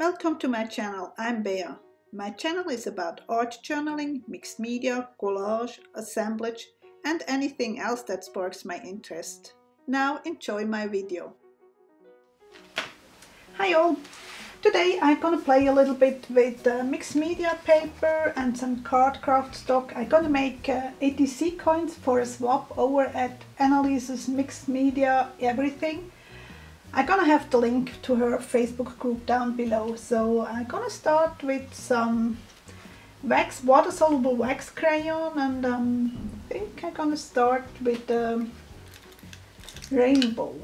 Welcome to my channel, I'm Bea. My channel is about art journaling, mixed media, collage, assemblage and anything else that sparks my interest. Now enjoy my video. Hi all! Today I'm gonna play a little bit with uh, mixed media paper and some card craft stock. I'm gonna make uh, ATC coins for a swap over at Anneliese's Mixed Media Everything. I'm gonna have the link to her Facebook group down below. So I'm gonna start with some wax, water-soluble wax crayon and um, I think I'm gonna start with the rainbow.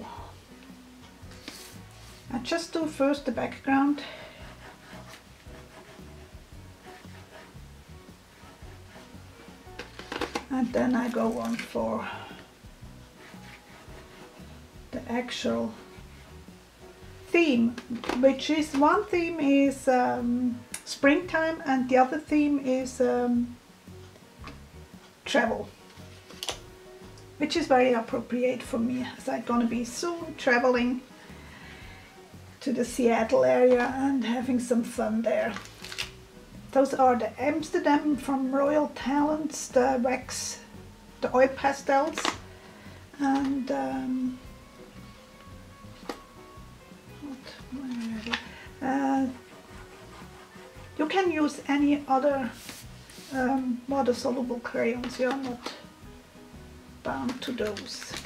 I just do first the background. And then I go on for the actual theme, which is one theme is um, springtime and the other theme is um, travel which is very appropriate for me as I'm gonna be soon traveling to the Seattle area and having some fun there. Those are the Amsterdam from Royal Talens, the wax, the oil pastels and um, uh, you can use any other um, water-soluble crayons, you're not bound to those.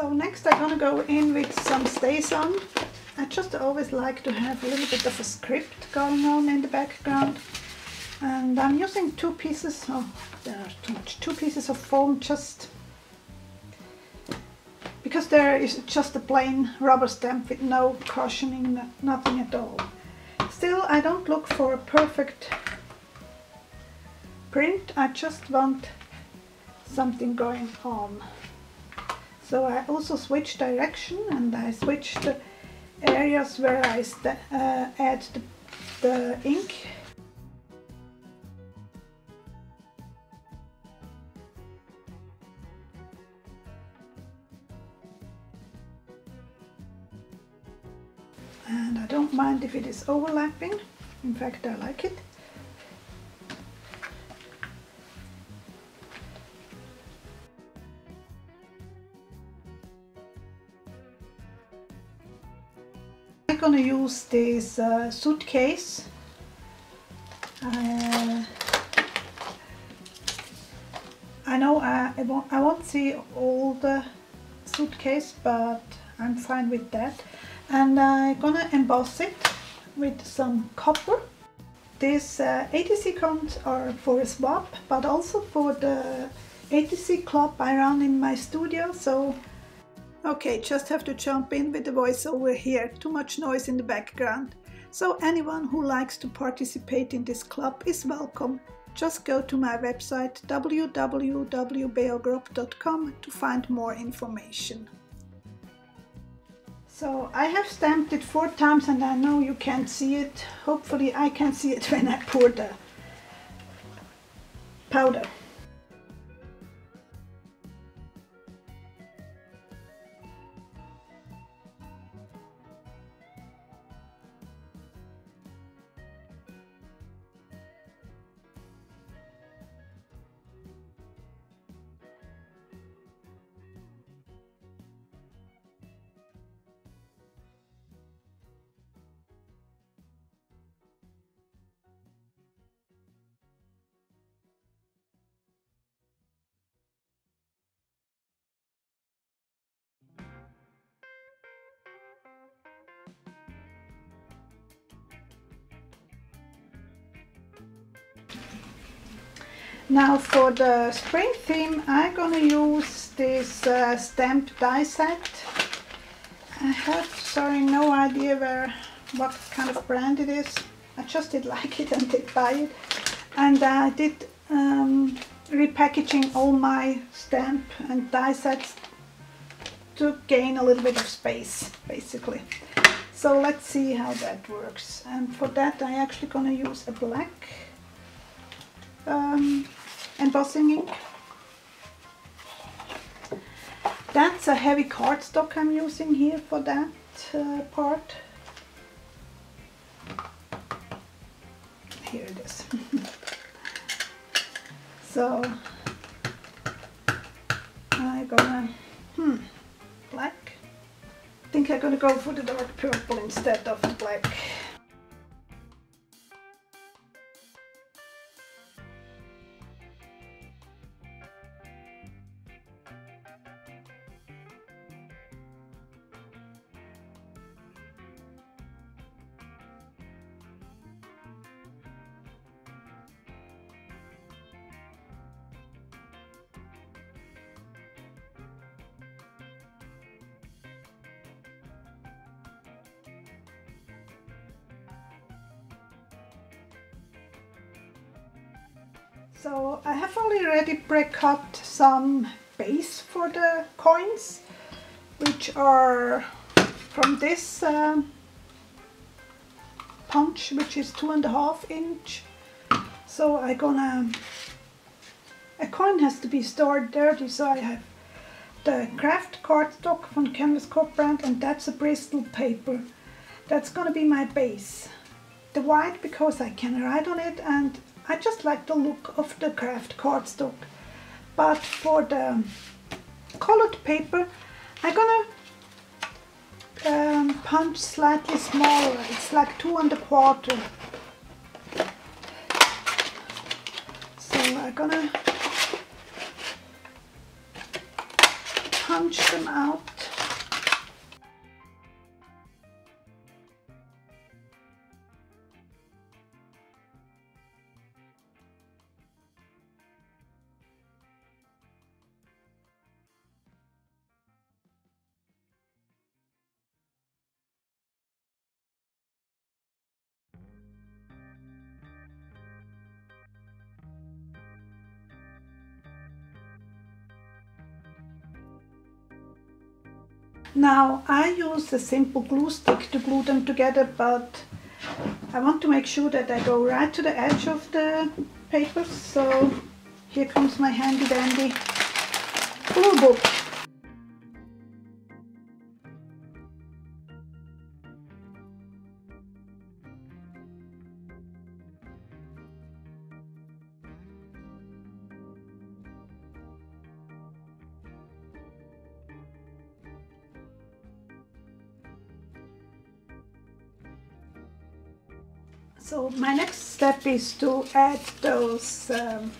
So next I'm gonna go in with some StazOn. I just always like to have a little bit of a script going on in the background. And I'm using two pieces, oh, there's too much, two pieces of foam just because there is just a plain rubber stamp with no cushioning, nothing at all. Still, I don't look for a perfect print, I just want something going on. So I also switch direction and I switch the areas where I uh, add the, the ink. And I don't mind if it is overlapping, in fact I like it. Gonna use this uh, suitcase. Uh, I know I, I, won't, I won't see all the suitcase, but I'm fine with that. And I'm gonna emboss it with some copper. These uh, ATC cones are for a swap, but also for the ATC club I run in my studio, so Okay, just have to jump in with the voiceover here, too much noise in the background. So anyone who likes to participate in this club is welcome. Just go to my website www.beagrob.com to find more information. So I have stamped it four times and I know you can't see it. Hopefully I can see it when I pour the powder. Now for the spring theme I'm gonna use this uh, stamp die set. I have, sorry, no idea where, what kind of brand it is. I just did like it and did buy it. And I did um, repackaging all my stamp and die sets to gain a little bit of space, basically. So let's see how that works. And for that I'm actually gonna use a black um, embossing ink. That's a heavy cardstock I'm using here for that uh, part. Here it is. so I'm gonna, hmm, black. I think I'm gonna go for the dark purple instead of the black. So I have already pre-cut some base for the coins, which are from this um, punch, which is two and a half inch. So I gonna, a coin has to be stored dirty, so I have the craft cardstock from Canvas Corp brand, and that's a Bristol paper. That's gonna be my base. The white because I can write on it and I just like the look of the craft cardstock. But for the colored paper, I'm gonna um, punch slightly smaller. It's like two and a quarter. So I'm gonna punch them out Now I use a simple glue stick to glue them together but I want to make sure that I go right to the edge of the paper so here comes my handy dandy glue book. So my next step is to add those um,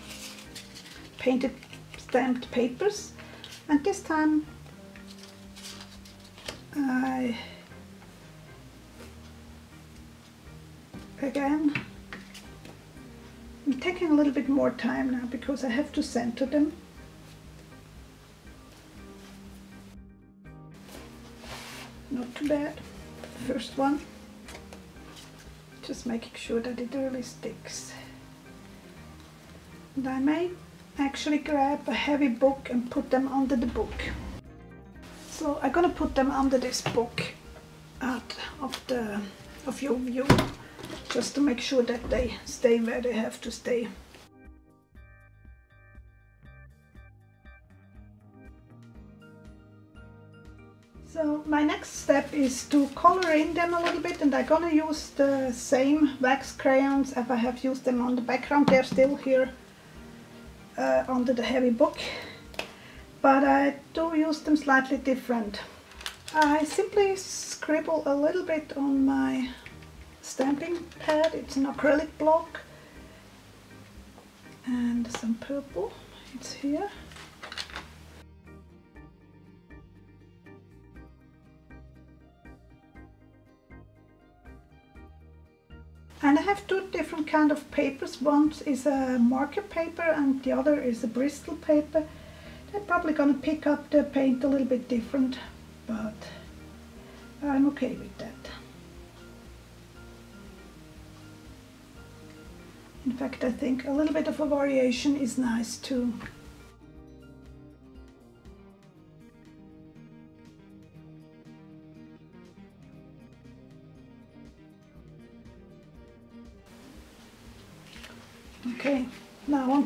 painted stamped papers. And this time I again I'm taking a little bit more time now because I have to center them. Not too bad first one just making sure that it really sticks. And I may actually grab a heavy book and put them under the book. So I'm gonna put them under this book out of the of your view just to make sure that they stay where they have to stay. So my next step is to color in them a little bit and I'm gonna use the same wax crayons as I have used them on the background. They're still here uh, under the heavy book but I do use them slightly different. I simply scribble a little bit on my stamping pad. It's an acrylic block and some purple. It's here. And I have two different kind of papers. One is a marker paper and the other is a Bristol paper. They're probably going to pick up the paint a little bit different, but I'm okay with that. In fact, I think a little bit of a variation is nice too.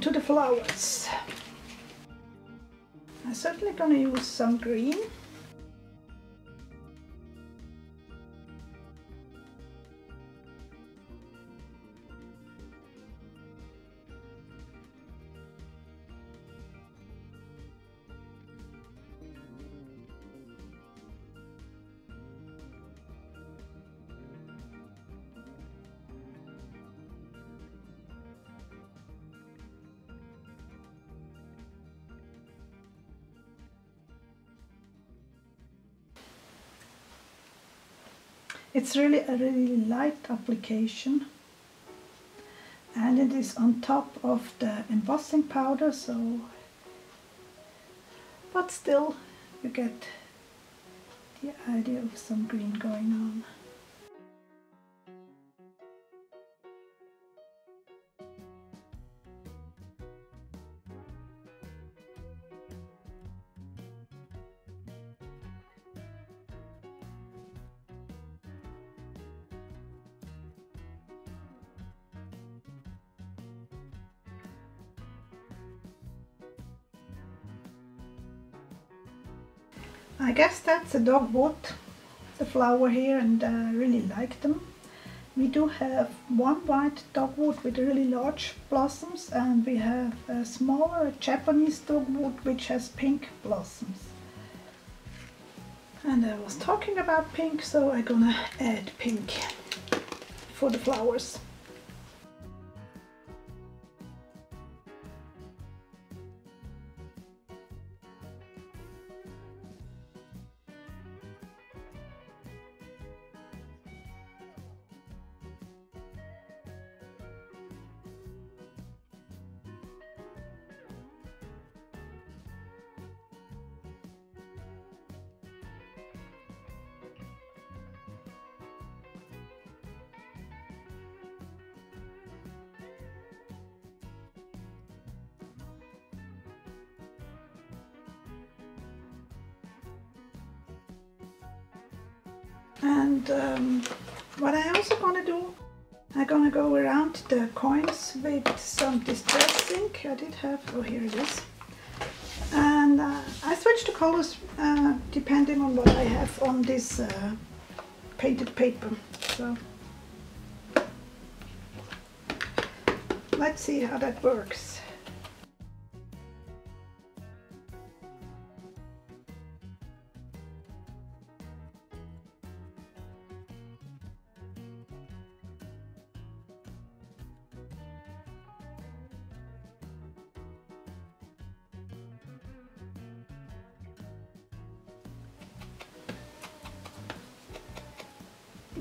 To the flowers. I'm certainly going to use some green. It's really a really light application and it is on top of the embossing powder so but still you get the idea of some green going on. I guess that's a dogwood, the flower here, and I really like them. We do have one white dogwood with really large blossoms and we have a smaller Japanese dogwood which has pink blossoms. And I was talking about pink, so I'm gonna add pink for the flowers. And um, what I also gonna do, I'm gonna go around the coins with some distress ink. I did have, oh here it is. And uh, I switch the colors uh, depending on what I have on this uh, painted paper. So let's see how that works.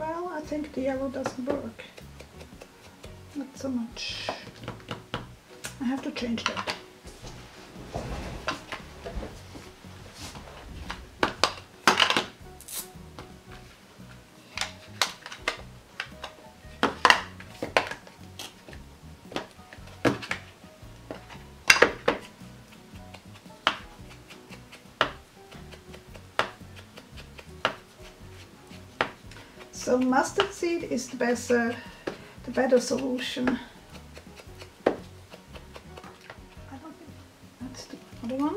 Well, I think the yellow doesn't work. Not so much. I have to change that. Mustard seed is the better, uh, the better solution. I don't think that's the other one.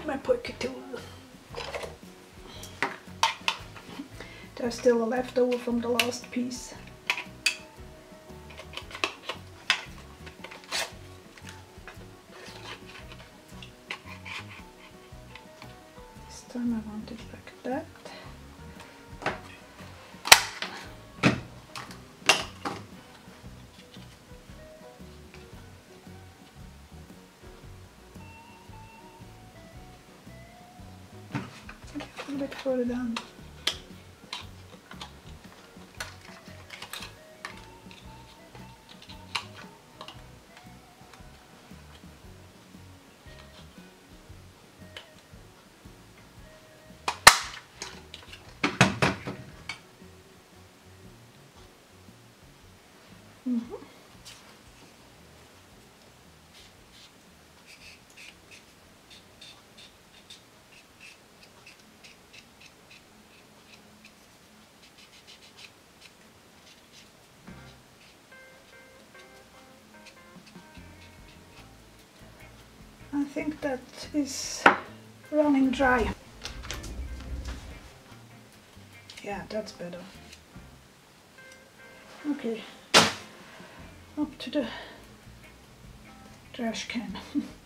need my poke tool. There's still a leftover from the last piece. Mhm. I think that is running dry. Yeah, that's better. Okay, up to the trash can.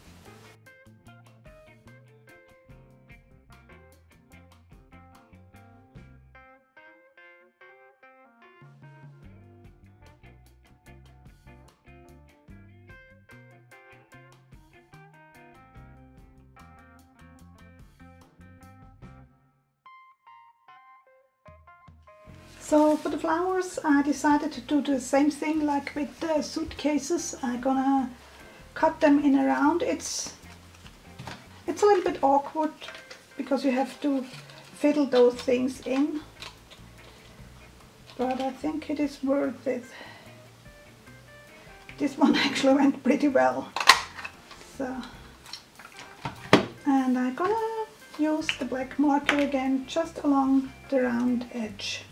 flowers I decided to do the same thing like with the suitcases. I'm gonna cut them in a round. It's it's a little bit awkward because you have to fiddle those things in. But I think it is worth it. This one actually went pretty well. So and I'm gonna use the black marker again just along the round edge.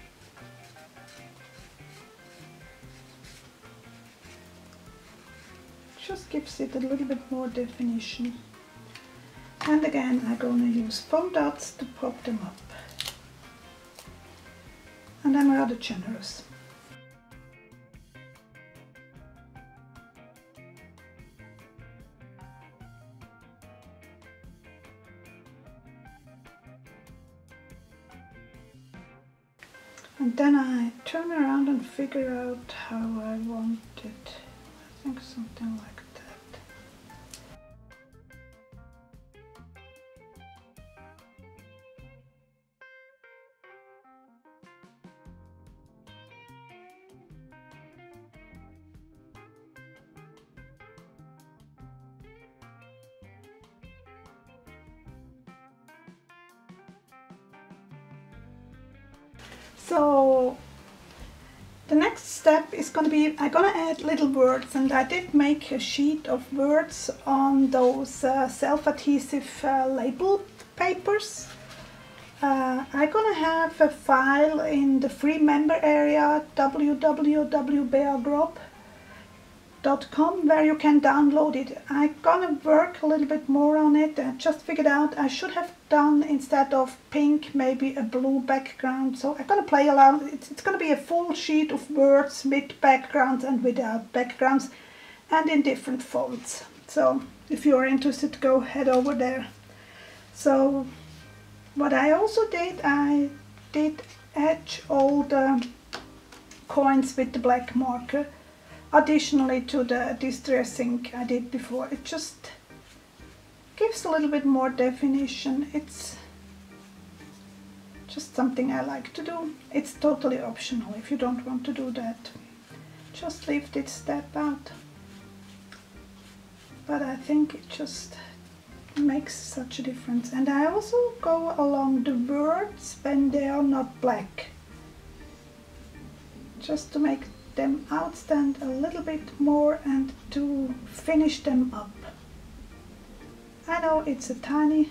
Just gives it a little bit more definition. And again, I'm going to use foam dots to pop them up. And I'm rather generous. And then I turn around and figure out how I want it. I think something like So the next step is going to be I'm going to add little words and I did make a sheet of words on those uh, self-adhesive uh, label papers. Uh, I'm going to have a file in the free member area www.beagrob.com where you can download it. I'm going to work a little bit more on it. I just figured out I should have done instead of pink maybe a blue background. So I'm gonna play around. It's, it's gonna be a full sheet of words with backgrounds and without backgrounds and in different fonts. So if you're interested go head over there. So what I also did I did etch all the coins with the black marker. Additionally to the distress ink I did before it just gives a little bit more definition. It's just something I like to do. It's totally optional if you don't want to do that. Just leave this step out. But I think it just makes such a difference. And I also go along the words when they are not black. Just to make them outstand a little bit more and to finish them up. I know it's a tiny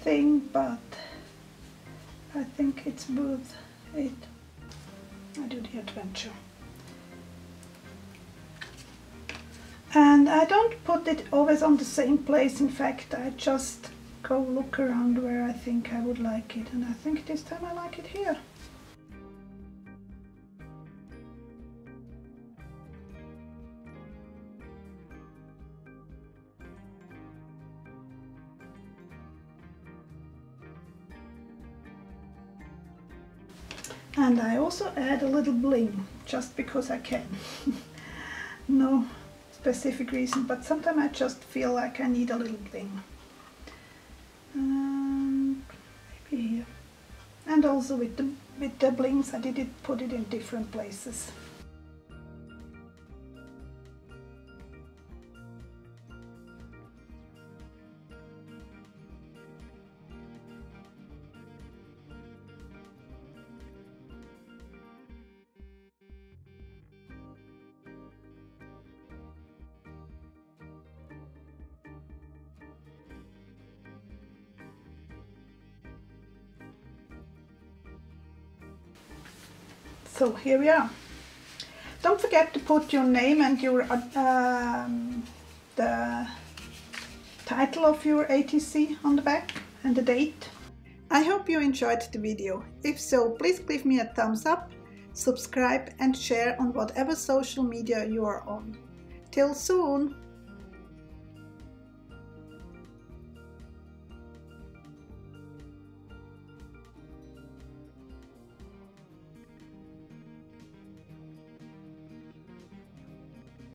thing, but I think it's worth it. I do the adventure. And I don't put it always on the same place, in fact, I just go look around where I think I would like it. And I think this time I like it here. And I also add a little bling, just because I can. no specific reason, but sometimes I just feel like I need a little bling. Um, maybe here. And also with the, with the blings, I did it, put it in different places. So here we are. Don't forget to put your name and your um, the title of your ATC on the back and the date. I hope you enjoyed the video. If so, please give me a thumbs up, subscribe and share on whatever social media you are on. Till soon!